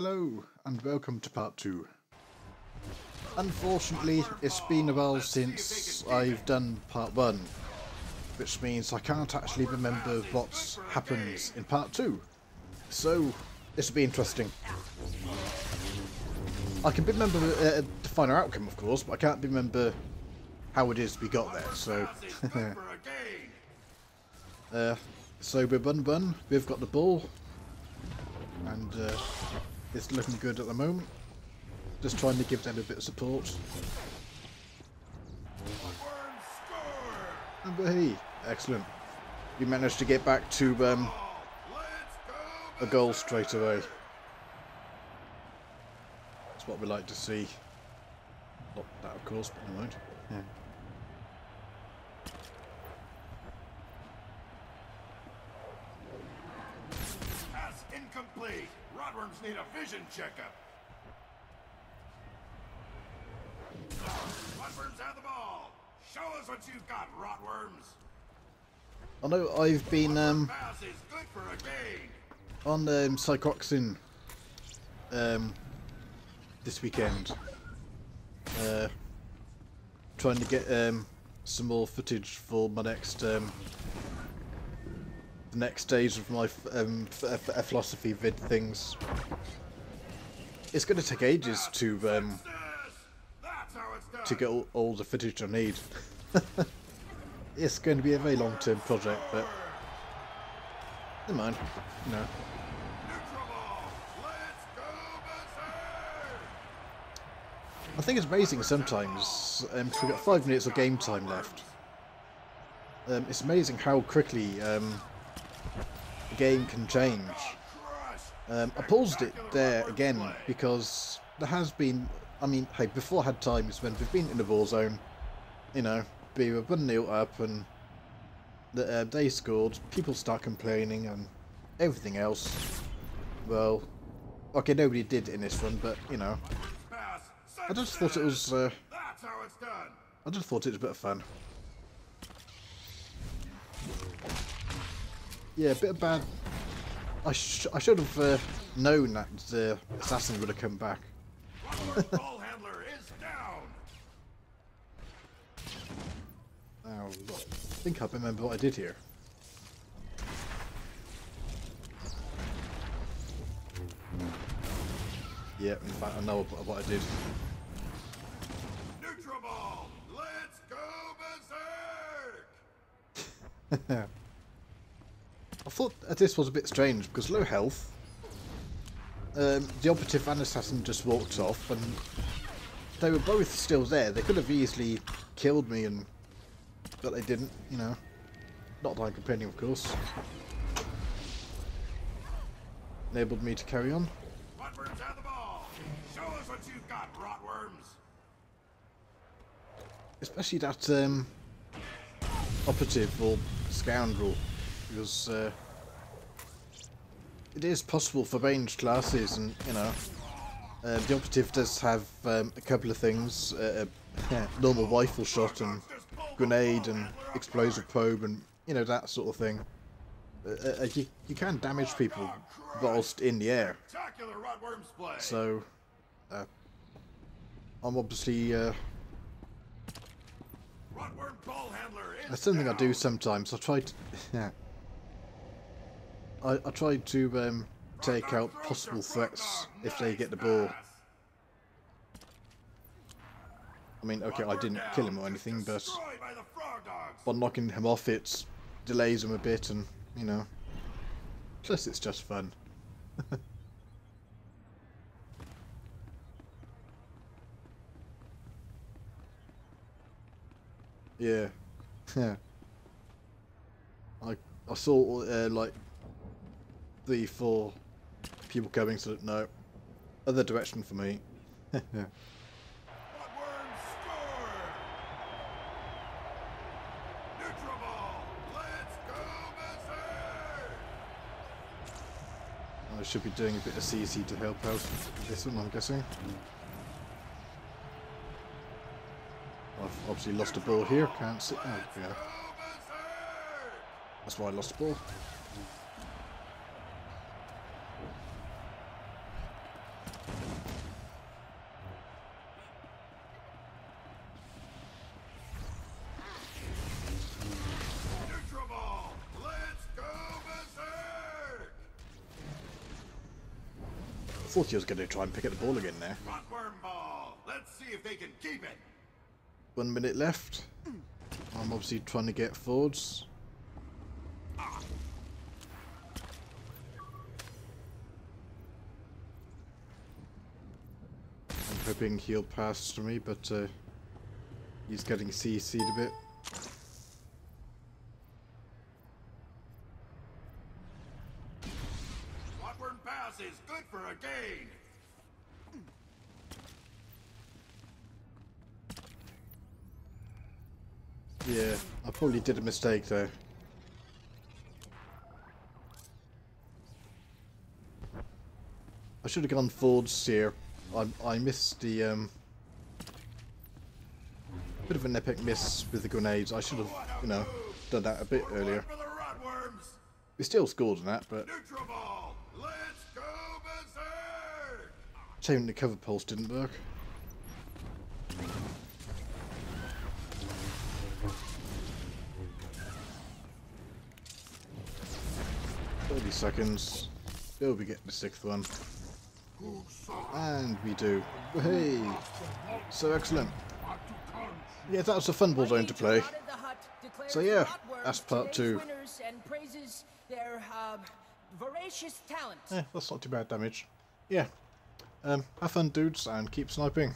Hello and welcome to part 2. Unfortunately, it's been a while since I've done part 1, which means I can't actually remember what happens in part 2. So, this will be interesting. I can remember uh, the final outcome, of course, but I can't remember how it is we got there, so... uh, so we're 1-1, we've got the ball, and uh, it's looking good at the moment. Just trying to give them a bit of support. And hey, excellent. We managed to get back to um, a goal straight away. That's what we like to see. Not that, of course, but never mind. Yeah. Pass incomplete. Need a vision checkup. Rotworms have the ball. Show us what you've got, Rotworms. I know I've been um, good for a gain. on um, Psychoxin um, this weekend. Uh, trying to get um, some more footage for my next um, the next stage of my um, philosophy vid things. It's going to take ages to um, to get all, all the footage I need. it's going to be a very long-term project, but never mind. Berserk. I think it's amazing sometimes, um, we've got five minutes of game time left. Um, it's amazing how quickly um, the game can change. Um, I paused it there again because there has been, I mean, hey, before I had times when we've been in the war zone, you know, we were 1 0 up and the, uh, they scored, people start complaining and everything else. Well, okay, nobody did in this one, but, you know, I just thought it was, uh. I just thought it was a bit of fun. Yeah, a bit of bad. I, sh I should have uh, known that the assassin would have come back. Rotworm ball handler is down. Oh, I think I remember what I did here. Yeah, in fact, I know what what I did. Neutral ball. Let's go berserk. I thought this was a bit strange because low health. Um, the operative and assassin just walked off, and they were both still there. They could have easily killed me, and but they didn't. You know, not that I'm complaining, of course. Enabled me to carry on. Rotworms have the ball. Show us what you've got, Rotworms. especially that um, operative or scoundrel, because uh, it is possible for ranged classes, and you know, uh, the operative does have um, a couple of things: uh, a normal rifle shot and grenade and explosive probe, and you know that sort of thing. Uh, uh, you, you can damage people whilst in the air, Spectacular Rotworms play. so uh, I'm obviously. Uh, Rotworm ball handler That's something I do sometimes. I try to, yeah. I, I try to um, take out possible threats if they get the ball. I mean, okay, I didn't kill him or anything, but by knocking him off, it delays him a bit, and you know. Plus, it's just fun. yeah, yeah. I I saw uh, like three, four people coming, so no, other direction for me. I should be doing a bit of CC to help out this one, I'm guessing. I've obviously lost a ball here, can't see. Oh, yeah. That's why I lost the ball. I thought he was going to try and pick up the ball again there. One minute left. I'm obviously trying to get forwards. Hoping he'll pass to me, but uh, he's getting CC'd a bit. Rotworm pass is good for a gain. Yeah, I probably did a mistake there. I should have gone forwards here. I, I missed the um, bit of an epic miss with the grenades. I should have, you know, done that a bit earlier. We still scored on that, but shame the cover pulse didn't work. Thirty seconds. Will we get the sixth one? And we do. Hey! So excellent. Yeah, that was a fun ball zone to play. So yeah, that's part two. Winners and praises their uh. Eh, that's not too bad damage. Yeah. Um, have fun dudes and keep sniping.